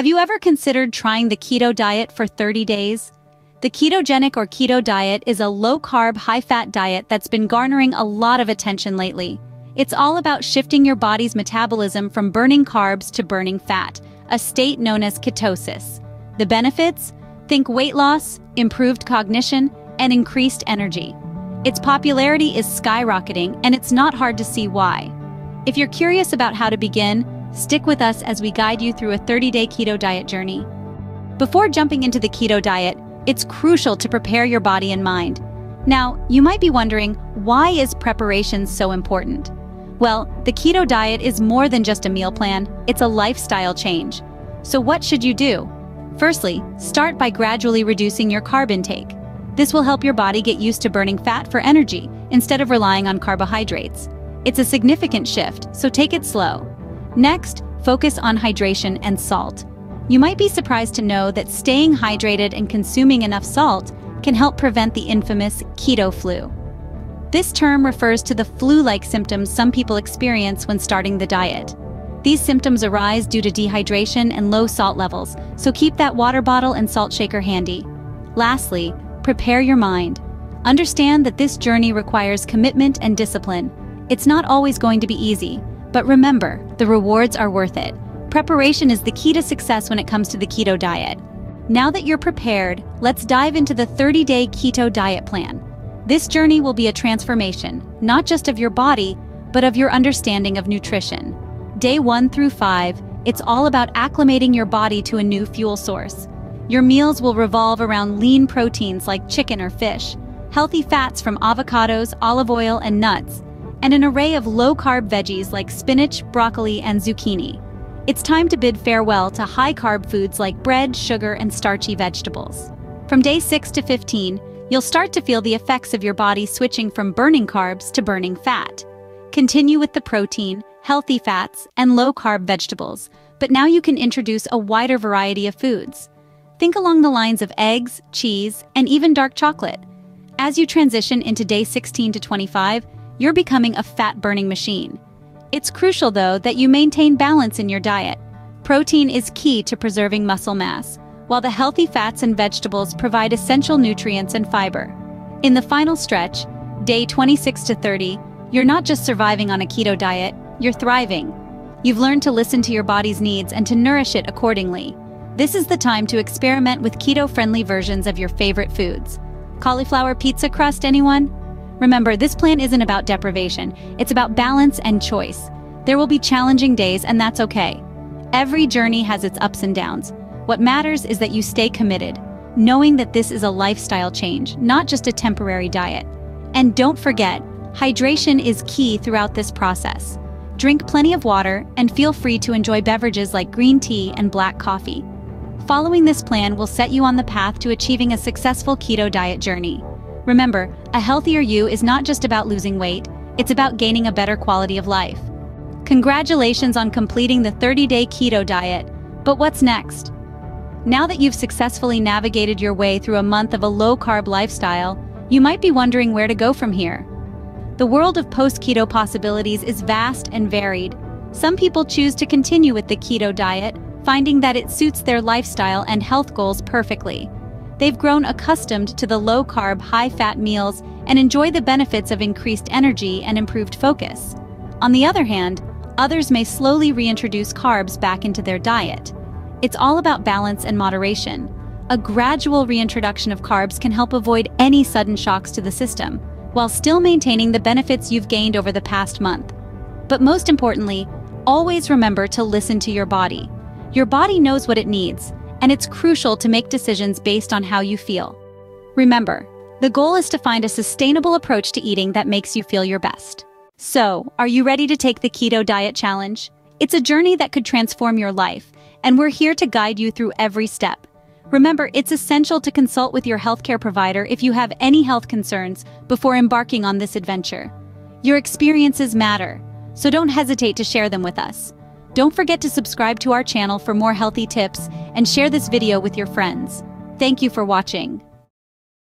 Have you ever considered trying the keto diet for 30 days? The ketogenic or keto diet is a low-carb, high-fat diet that's been garnering a lot of attention lately. It's all about shifting your body's metabolism from burning carbs to burning fat, a state known as ketosis. The benefits? Think weight loss, improved cognition, and increased energy. Its popularity is skyrocketing, and it's not hard to see why. If you're curious about how to begin, stick with us as we guide you through a 30-day keto diet journey. Before jumping into the keto diet, it's crucial to prepare your body and mind. Now, you might be wondering, why is preparation so important? Well, the keto diet is more than just a meal plan, it's a lifestyle change. So what should you do? Firstly, start by gradually reducing your carb intake. This will help your body get used to burning fat for energy instead of relying on carbohydrates. It's a significant shift, so take it slow. Next, focus on hydration and salt. You might be surprised to know that staying hydrated and consuming enough salt can help prevent the infamous keto flu. This term refers to the flu-like symptoms some people experience when starting the diet. These symptoms arise due to dehydration and low salt levels, so keep that water bottle and salt shaker handy. Lastly, prepare your mind. Understand that this journey requires commitment and discipline. It's not always going to be easy, but remember, the rewards are worth it. Preparation is the key to success when it comes to the keto diet. Now that you're prepared, let's dive into the 30-day keto diet plan. This journey will be a transformation, not just of your body, but of your understanding of nutrition. Day 1 through 5, it's all about acclimating your body to a new fuel source. Your meals will revolve around lean proteins like chicken or fish, healthy fats from avocados, olive oil, and nuts, and an array of low-carb veggies like spinach, broccoli, and zucchini. It's time to bid farewell to high-carb foods like bread, sugar, and starchy vegetables. From day 6 to 15, you'll start to feel the effects of your body switching from burning carbs to burning fat. Continue with the protein, healthy fats, and low-carb vegetables, but now you can introduce a wider variety of foods. Think along the lines of eggs, cheese, and even dark chocolate. As you transition into day 16 to 25, you're becoming a fat-burning machine. It's crucial, though, that you maintain balance in your diet. Protein is key to preserving muscle mass, while the healthy fats and vegetables provide essential nutrients and fiber. In the final stretch, day 26 to 30, you're not just surviving on a keto diet, you're thriving. You've learned to listen to your body's needs and to nourish it accordingly. This is the time to experiment with keto-friendly versions of your favorite foods. Cauliflower pizza crust, anyone? Remember, this plan isn't about deprivation, it's about balance and choice. There will be challenging days, and that's okay. Every journey has its ups and downs. What matters is that you stay committed, knowing that this is a lifestyle change, not just a temporary diet. And don't forget, hydration is key throughout this process. Drink plenty of water and feel free to enjoy beverages like green tea and black coffee. Following this plan will set you on the path to achieving a successful keto diet journey. Remember, a healthier you is not just about losing weight, it's about gaining a better quality of life. Congratulations on completing the 30-day keto diet, but what's next? Now that you've successfully navigated your way through a month of a low-carb lifestyle, you might be wondering where to go from here. The world of post-keto possibilities is vast and varied. Some people choose to continue with the keto diet, finding that it suits their lifestyle and health goals perfectly. They've grown accustomed to the low-carb, high-fat meals and enjoy the benefits of increased energy and improved focus. On the other hand, others may slowly reintroduce carbs back into their diet. It's all about balance and moderation. A gradual reintroduction of carbs can help avoid any sudden shocks to the system, while still maintaining the benefits you've gained over the past month. But most importantly, always remember to listen to your body. Your body knows what it needs, and it's crucial to make decisions based on how you feel. Remember, the goal is to find a sustainable approach to eating that makes you feel your best. So, are you ready to take the Keto Diet Challenge? It's a journey that could transform your life, and we're here to guide you through every step. Remember, it's essential to consult with your healthcare provider if you have any health concerns before embarking on this adventure. Your experiences matter, so don't hesitate to share them with us. Don't forget to subscribe to our channel for more healthy tips and share this video with your friends. Thank you for watching.